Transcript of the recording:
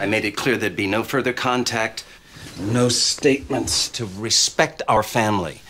I made it clear there'd be no further contact, no statements to respect our family.